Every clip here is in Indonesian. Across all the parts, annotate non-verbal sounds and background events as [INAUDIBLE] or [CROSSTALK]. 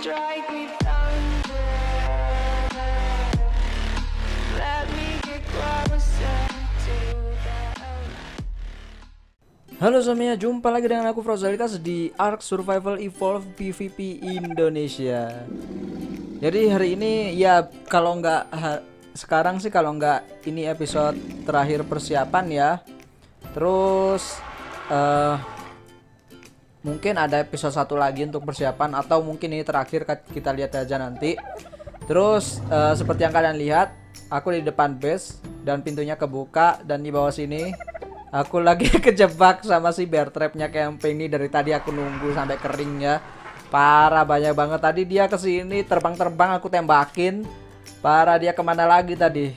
strike me thunder. Let me get closer to the Halo semuanya, jumpa lagi dengan aku Frozalitas di Ark Survival Evolve PvP Indonesia. Jadi hari ini ya kalau nggak sekarang sih kalau nggak ini episode terakhir persiapan ya. Terus eh mungkin ada episode satu lagi untuk persiapan atau mungkin ini terakhir kita lihat aja nanti. Terus eh, seperti yang kalian lihat, aku di depan base dan pintunya kebuka dan di bawah sini aku [LAUGHS] lagi kejebak sama si bear trapnya camping ini dari tadi aku nunggu sampai kering ya. Parah banyak banget tadi dia ke sini terbang-terbang aku tembakin. Parah dia ke mana lagi tadi?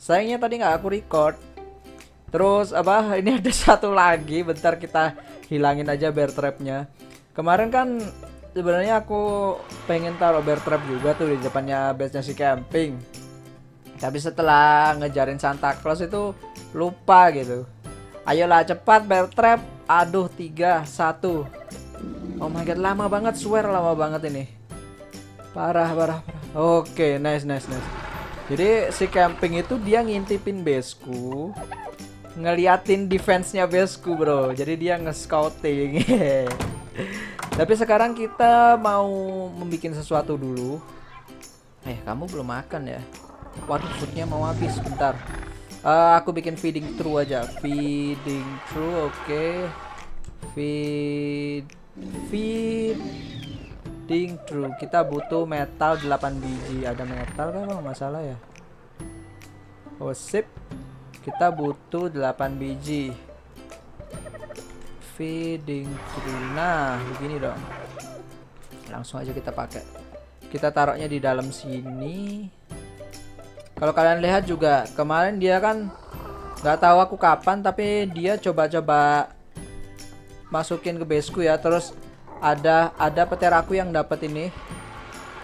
Sayangnya tadi nggak aku record. Terus apa? [LAUGHS] Ini ada satu lagi. Bentar kita hilangin aja bear trapnya. Kemarin kan sebenarnya aku pengen taruh bear trap juga tuh di depannya base-nya si camping. Tapi setelah ngejarin Santa Claus itu lupa gitu. Ayolah cepat bear trap. Aduh 3 1. Oh my god lama banget swear lama banget ini. Parah parah parah. Oke, nice nice nice. Jadi si camping itu dia ngintipin baseku ngeliatin defense-nya baseku bro. Jadi dia nge-scouting. [LAUGHS] Tapi sekarang kita mau membuat sesuatu dulu. Eh kamu belum makan ya? Waduh foodnya mau habis. Bentar. Eh, aku bikin feeding true aja. Feeding true oke. Feed feeding true. Kita butuh metal 8 biji. Ada metal kan kalau nggak salah ya? Oh sip kita butuh 8 biji. Feeding true nah begini dong. Langsung aja kita pakai. Kita taruhnya di dalam sini. Kalau kalian lihat juga kemarin dia kan nggak tahu aku kapan tapi dia coba-coba masukin ke baseku ya. Terus ada ada peteraku yang dapat ini.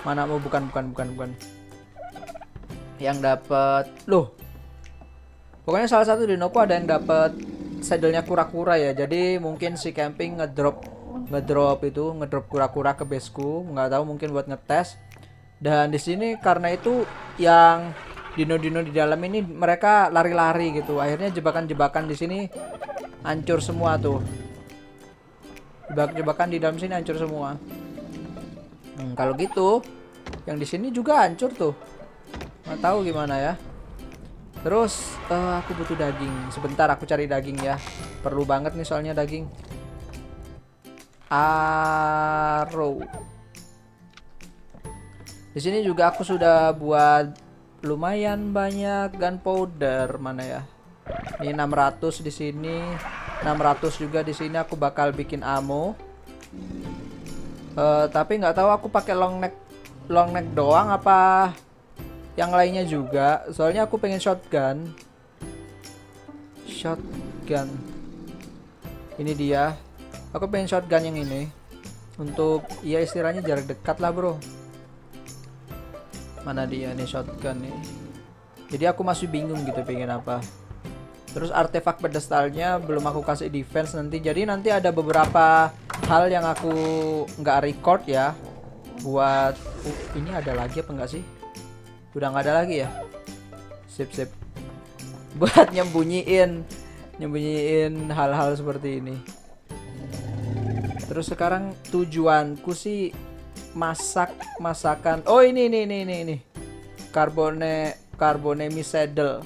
Mana mau bukan bukan bukan bukan. Yang dapat loh Pokoknya salah satu dinoku ada yang dapat saddle-nya kura-kura ya. Jadi mungkin si camping ngedrop ngedrop itu ngedrop kura-kura ke baseku, nggak tahu mungkin buat ngetes. Dan di sini karena itu yang dino-dino di dalam ini mereka lari-lari gitu. Akhirnya jebakan-jebakan di sini hancur semua tuh. Jebak-jebakan di dalam sini hancur semua. Hmm, kalau gitu, yang di sini juga hancur tuh. Nggak tahu gimana ya. Terus eh, aku butuh daging. Sebentar aku cari daging ya. Perlu banget nih soalnya daging. Arrow. Di sini juga aku sudah buat lumayan banyak gunpowder mana ya? Ini 600 di sini. 600 juga di sini aku bakal bikin ammo. Eh, tapi nggak tahu aku pakai long neck long neck doang apa yang lainnya juga. Soalnya aku pengen shotgun. Shotgun. Ini dia. Aku pengen shotgun yang ini. Untuk ya istilahnya jarak dekat lah bro. Mana dia nih shotgun nih? Jadi aku masih bingung gitu pengen apa. Terus artefak pedestalnya belum aku kasih defense nanti. Jadi nanti ada beberapa hal yang aku nggak record ya. Buat uh, ini ada lagi apa enggak sih udah nggak ada lagi ya? Sip sip. [LAUGHS] Buat nyembunyiin nyembunyiin hal-hal seperti ini. Terus sekarang tujuanku sih masak masakan. Oh ini ini ini ini ini. Carbone carbonemi saddle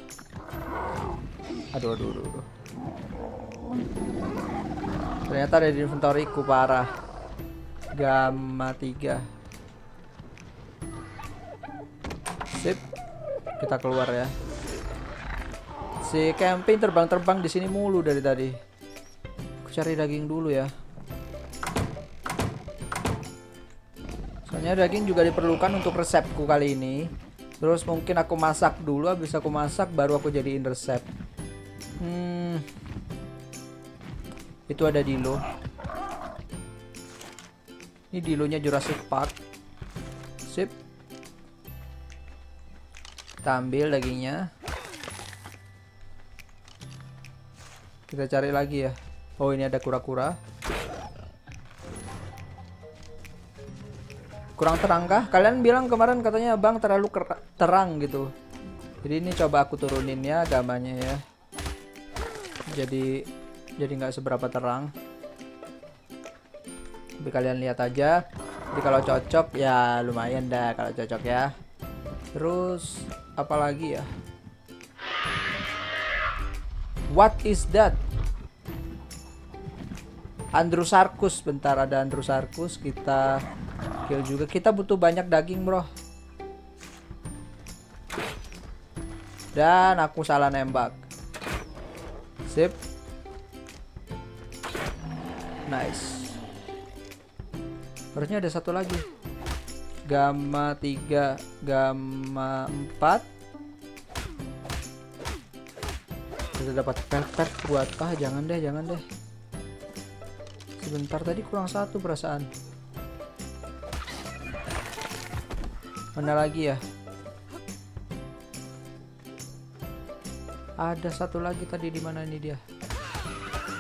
aduh aduh aduh, aduh. ternyata ada di inventoryku parah. Gamma 3 Kita keluar ya. Si camping terbang-terbang di sini mulu dari tadi. Aku cari daging dulu ya. Soalnya daging juga diperlukan untuk resepku kali ini. Terus mungkin aku masak dulu, habis aku masak baru aku jadiin resep. Hmm. Itu ada Dilo. Ini Dilonya Jurassic Park. Kita ambil dagingnya. Kita cari lagi ya. Oh, ini ada kura-kura. kurang terang kah kalian bilang kemarin katanya bang terlalu terang gitu jadi ini coba aku turunin ya gambarnya ya jadi jadi nggak seberapa terang tapi kalian lihat aja jadi kalau cocok ya lumayan dah kalau cocok ya terus apalagi ya? What is that? Androsarchus bentar ada Androsarchus kita kill juga. Kita butuh banyak daging bro. Dan aku salah nembak. Sip. Nice. Harusnya ada satu lagi gamma 3 gamma 4 kita dapat pet buat ah jangan deh jangan deh. Sebentar tadi kurang satu perasaan. Mana lagi ya? Ada satu lagi tadi di mana ini dia?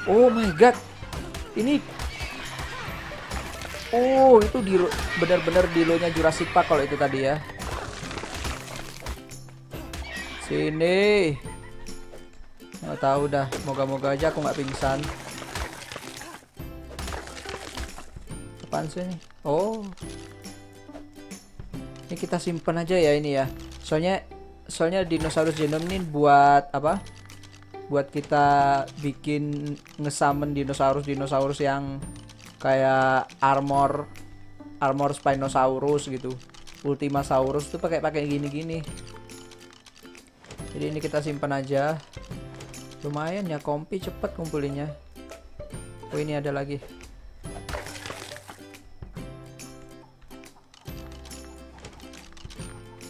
Oh my god! Ini oh itu di benar-benar di lonya Jurassic Park kalau itu tadi ya. Sini. Nggak tahu dah moga-moga aja aku nggak pingsan. Apaan sih ini? Oh. Ini kita simpen aja ya ini ya. Soalnya soalnya dinosaurus genome ini buat apa? Buat kita bikin ngesamen dinosaurus dinosaurus yang kayak armor armor spinosaurus gitu. Ultimasaurus tuh pakai pakai gini-gini. Jadi ini kita simpan aja. Lumayan ya kompi cepet kumpulinnya. Oh ini ada lagi.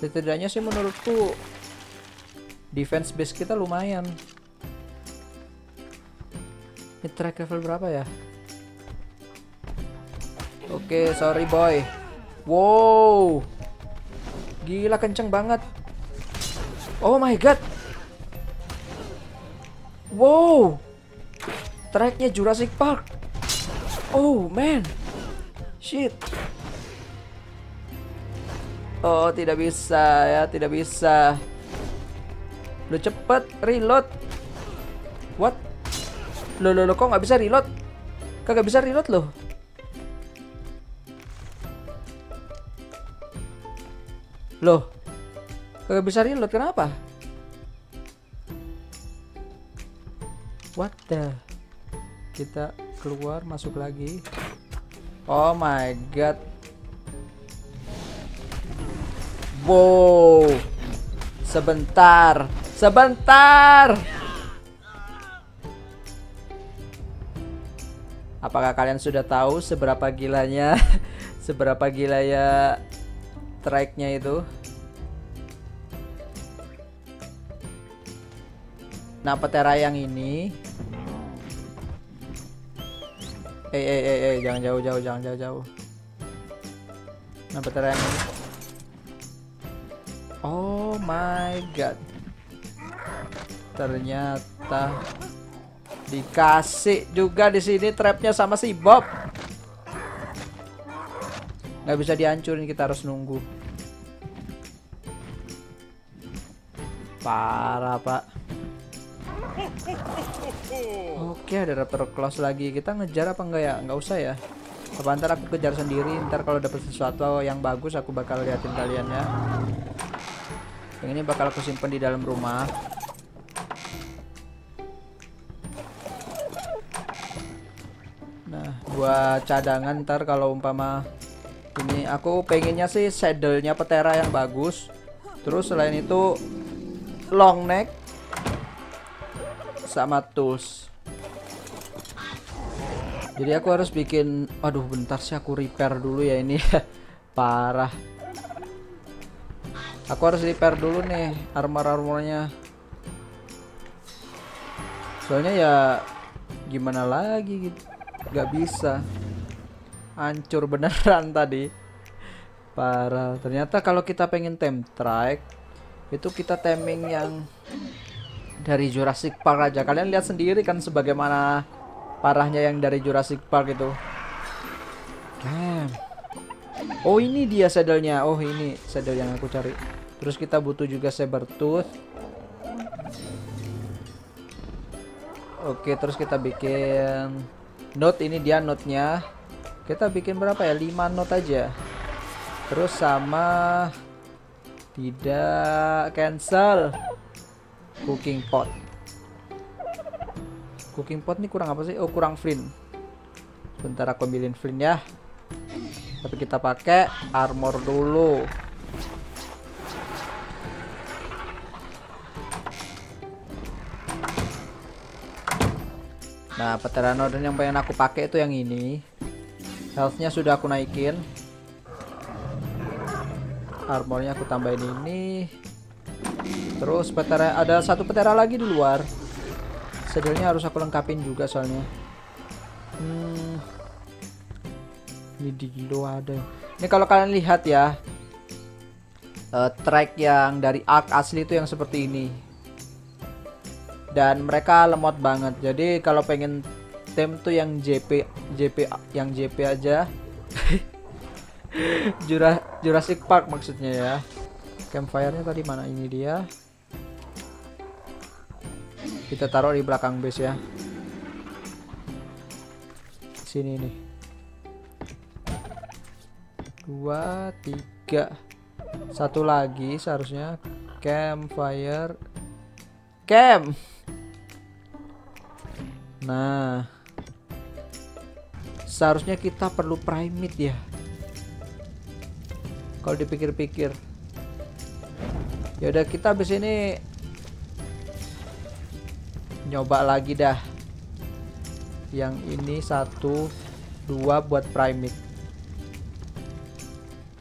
Setidaknya sih menurutku defense base kita lumayan. Ini track level berapa ya oke okay, sorry boy wow gila kenceng banget oh my god wow tracknya Jurassic Park oh man shit Oh, tidak bisa ya, tidak bisa. Lu cepet reload. What? Lo lo lo kok nggak bisa reload? Kagak bisa reload loh. Loh. Kagak bisa reload kenapa? What the? Kita keluar, masuk lagi. Oh my god. Wow. Sebentar. Sebentar. Apakah kalian sudah tahu seberapa gilanya [LAUGHS] seberapa gila ya tracknya itu? Nah, petera yang ini Eh eh eh eh jangan jauh-jauh, jangan jauh-jauh. Nah, petera yang ini Oh my god. Ternyata dikasih juga di sini trapnya sama si Bob. Nggak bisa dihancurin, kita harus nunggu. Parah, Pak. Oke, ada raptor close lagi. Kita ngejar apa enggak ya? Nggak usah ya. Apa ntar aku kejar sendiri, ntar kalau dapat sesuatu yang bagus aku bakal liatin kalian ya yang ini bakal aku simpan di dalam rumah nah buat cadangan ntar kalau umpama ini aku pengennya sih saddle-nya petera yang bagus terus selain itu long neck sama tools jadi aku harus bikin aduh bentar sih aku repair dulu ya ini [LAUGHS] parah Aku harus repair dulu nih armor-armornya. Soalnya ya gimana lagi gitu. Gak bisa. Hancur beneran tadi. Parah. Ternyata kalau kita pengen time track itu kita timing yang dari Jurassic Park aja. Kalian lihat sendiri kan sebagaimana parahnya yang dari Jurassic Park itu. Damn. Oh ini dia saddle-nya. Oh ini saddle yang aku cari. Terus kita butuh juga saber tooth. Oke, terus kita bikin note ini dia note-nya. Kita bikin berapa ya? 5 note aja. Terus sama tidak cancel cooking pot. Cooking pot ini kurang apa sih? Oh, kurang flint. Sebentar aku ambilin flint ya. Tapi kita pakai armor dulu. Nah, Pteranodon yang pengen aku pakai itu yang ini. Healthnya sudah aku naikin. Armornya aku tambahin ini. Terus petera ada satu petera lagi di luar. Sedelnya harus aku lengkapin juga soalnya. Hmm. Ini di Gilo ada. Ini kalau kalian lihat ya. eh, track yang dari arc asli itu yang seperti ini dan mereka lemot banget jadi kalau pengen tem tuh yang JP JP yang JP aja. [LAUGHS] Jura, Jurassic Park maksudnya ya. Campfire-nya tadi mana? Ini dia. Kita taruh di belakang base ya. Sini nih. Dua tiga. Satu lagi seharusnya. Campfire. Camp! Nah, seharusnya kita perlu primate ya. Kalau dipikir-pikir, ya udah kita habis ini nyoba lagi dah. Yang ini satu, dua buat primate.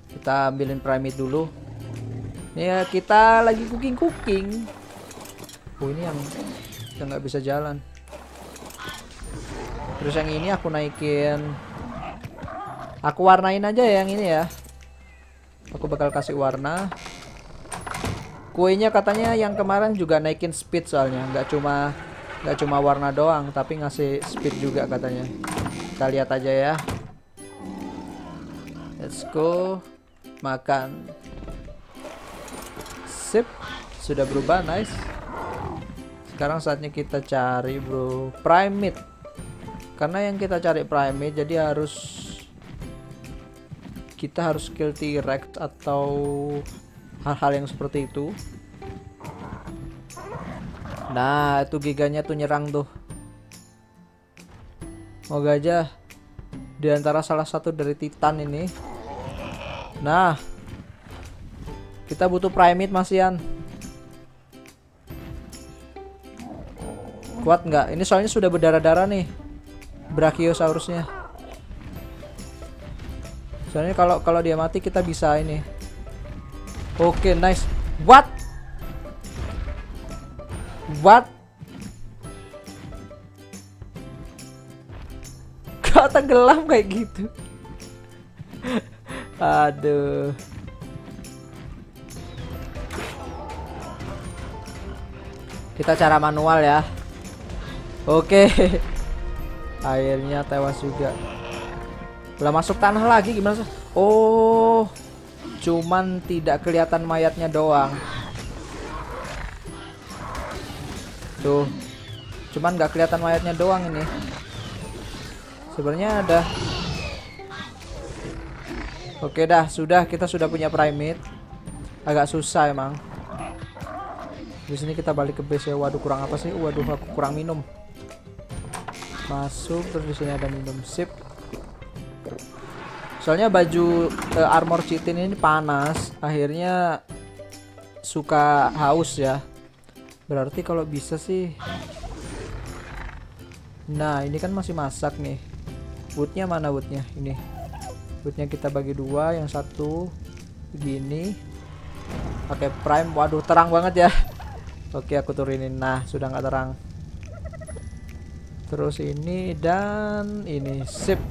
Kita ambilin primate dulu. Ya kita lagi cooking cooking. Oh ini yang yang nggak bisa jalan. Terus yang ini aku naikin. Aku warnain aja ya yang ini ya. Aku bakal kasih warna. Kuenya katanya yang kemarin juga naikin speed soalnya. Nggak cuma nggak cuma warna doang Tapi ngasih speed juga katanya. Kita lihat aja ya. Let's go. Makan. Sip. Sudah berubah. Nice. Sekarang saatnya kita cari bro. Prime meat karena yang kita cari primate jadi harus kita harus skill T-Rex atau hal-hal yang seperti itu. Nah itu giganya tuh nyerang tuh. Moga aja di antara salah satu dari titan ini. Nah kita butuh primate masian kuat nggak? Ini soalnya sudah berdarah-darah nih Brachiosaurusnya. Soalnya kalau kalau dia mati kita bisa ini. Oke, okay, nice. What? What? [LAUGHS] Kok tenggelam kayak gitu? [LAUGHS] Aduh. Kita cara manual ya. Oke. Okay. [LAUGHS] airnya tewas juga. Lah masuk tanah lagi gimana sih oh cuman tidak kelihatan mayatnya doang. Tuh cuman nggak kelihatan mayatnya doang ini. Sebenarnya ada. Oke dah sudah kita sudah punya primate. Agak susah emang. Di sini kita balik ke base ya. Waduh kurang apa sih? Waduh aku kurang minum masuk terus di sini ada minum sip. Soalnya baju uh, armor chitin ini panas akhirnya suka haus ya. Berarti kalau bisa sih. Nah ini kan masih masak nih. Woodnya mana woodnya? Ini. Woodnya kita bagi dua yang satu begini. Pakai prime. Waduh terang banget ya. Oke aku turunin. Nah sudah nggak terang terus ini dan ini sip.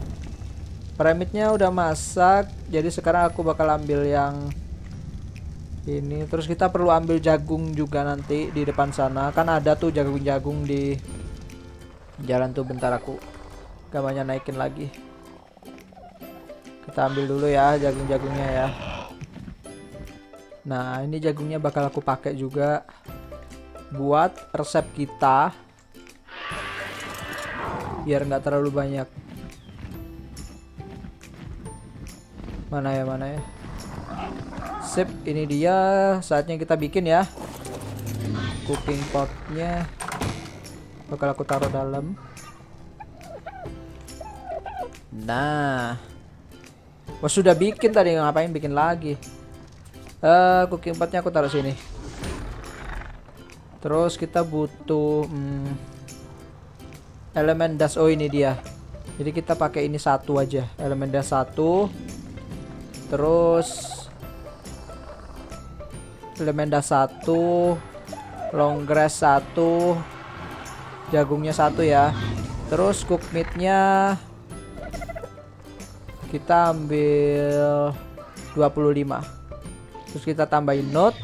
Piramidnya udah masak jadi sekarang aku bakal ambil yang ini. Terus kita perlu ambil jagung juga nanti di depan sana. Kan ada tuh jagung-jagung di jalan tuh bentar aku gambarnya naikin lagi. Kita ambil dulu ya jagung-jagungnya ya. Nah ini jagungnya bakal aku pakai juga buat resep kita biar nggak terlalu banyak. Mana ya mana ya? Sip ini dia saatnya kita bikin ya. Cooking potnya bakal aku taruh dalam. Nah. Wah sudah bikin tadi ngapain bikin lagi? Eh cooking potnya aku taruh sini. Terus kita butuh hmm, elemen das oh ini dia. Jadi kita pakai ini satu aja. Elemen das satu. Terus elemen das satu long grass satu jagungnya satu ya. Terus cook meatnya kita ambil 25 terus kita tambahin note.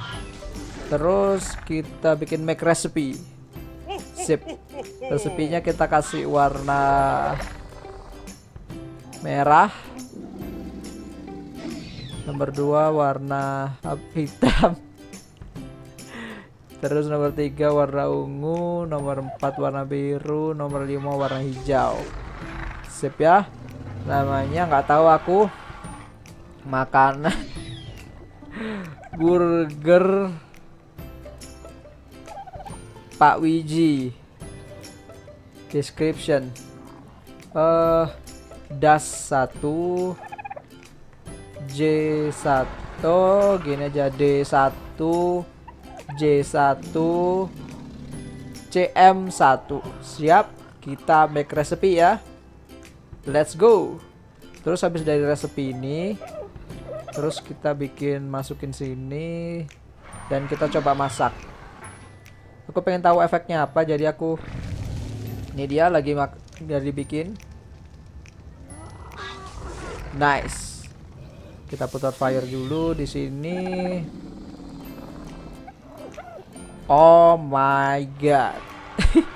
Terus kita bikin make recipe. Sip resepnya kita kasih warna merah. Nomor 2 warna hitam. Terus nomor 3 warna ungu. Nomor 4 warna biru. Nomor 5 warna hijau. Sip ya. Namanya nggak tahu aku. Makanan. Burger. Pak Wiji description. Uh, das 1 J1 gini aja D1 J1 CM1 siap kita make recipe ya. Let's go. Terus habis dari recipe ini terus kita bikin masukin sini dan kita coba masak. Aku pengen tahu efeknya apa jadi aku ini dia lagi mak dari bikin nice. Kita putar fire dulu di sini. Oh my god. [LAUGHS]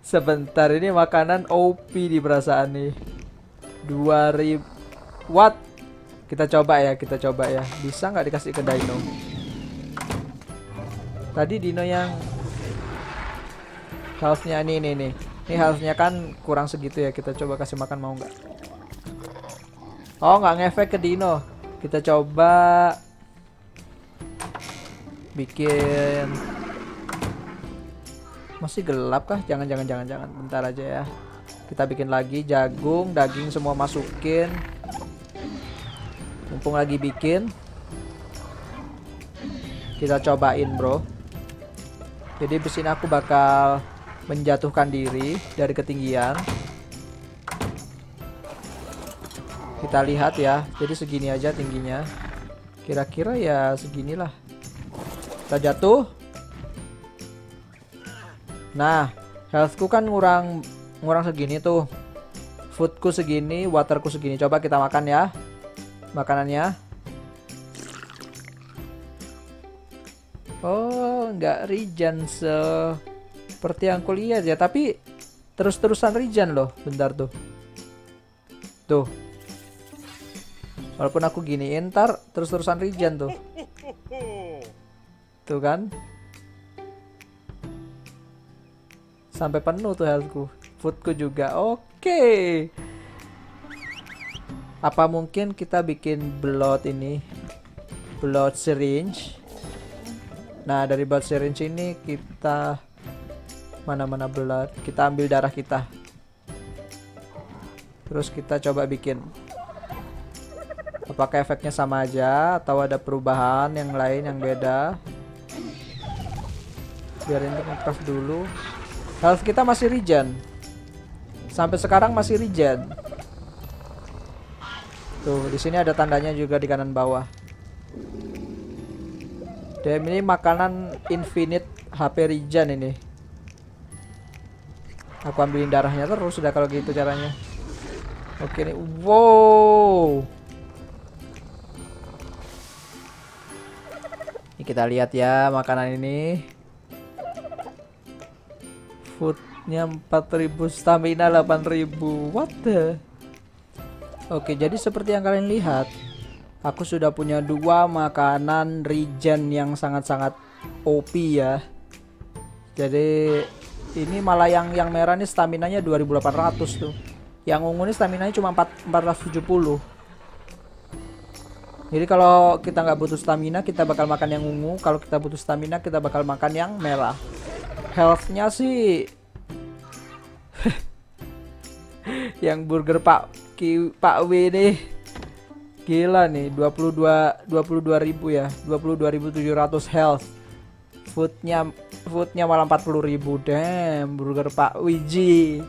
Sebentar ini makanan OP di perasaan nih. 2000 what? Kita coba ya kita coba ya. Bisa nggak dikasih ke Dino? Tadi Dino yang healthnya nih nih nih. Ini healthnya kan kurang segitu ya. Kita coba kasih makan mau nggak? Oh nggak ngefek ke Dino. Kita coba bikin. Masih gelap kah? Jangan jangan jangan jangan. Bentar aja ya. Kita bikin lagi jagung daging semua masukin. Mumpung lagi bikin. Kita cobain bro. Jadi di sini aku bakal menjatuhkan diri dari ketinggian. Kita lihat ya jadi segini aja tingginya. Kira-kira ya seginilah. Kita jatuh. Nah healthku kan ngurang ngurang segini tuh. Foodku segini waterku segini. Coba kita makan ya makanannya. Oh nggak regen seperti yang kulihat ya. Tapi terus-terusan regen loh bentar tuh. Tuh. Walaupun aku gini ntar terus-terusan regen tuh. [LAUGHS] Tuh kan? Sampai penuh tuh healthku. Foodku juga. Oke. Okay. apa mungkin kita bikin blood ini? Blood syringe. Nah dari blood syringe ini kita mana-mana blood kita ambil darah kita terus kita coba bikin apakah efeknya sama aja atau ada perubahan yang lain yang beda biar ini craft dulu Health kita masih regen. Sampai sekarang masih regen. Tuh, di sini ada tandanya juga di kanan bawah. Dan ini makanan infinite HP regen ini. Aku ambilin darahnya terus sudah kalau gitu caranya. Oke nih. Wow. Ini kita lihat ya makanan ini foodnya 4000 stamina 8000 what the Oke, jadi seperti yang kalian lihat, aku sudah punya dua makanan regen yang sangat-sangat OP ya. Jadi ini malah yang yang merah nih stamina-nya 2800 tuh. Yang ungu nih stamina-nya cuma 4, 470. Jadi kalau kita nggak butuh stamina, kita bakal makan yang ungu. Kalau kita butuh stamina, kita bakal makan yang merah. Health-nya sih [LAUGHS] yang burger Pak Ki, Pak W nih gila nih 22 22 ribu ya 22.700 health foodnya foodnya malah 40 ribu. Damn burger Pak Wiji.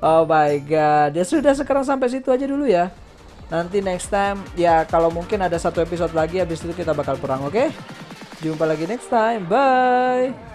Oh my god. Ya sudah sekarang sampai situ aja dulu ya. Nanti next time ya kalau mungkin ada satu episode lagi habis itu kita bakal perang oke? Jumpa lagi next time. Bye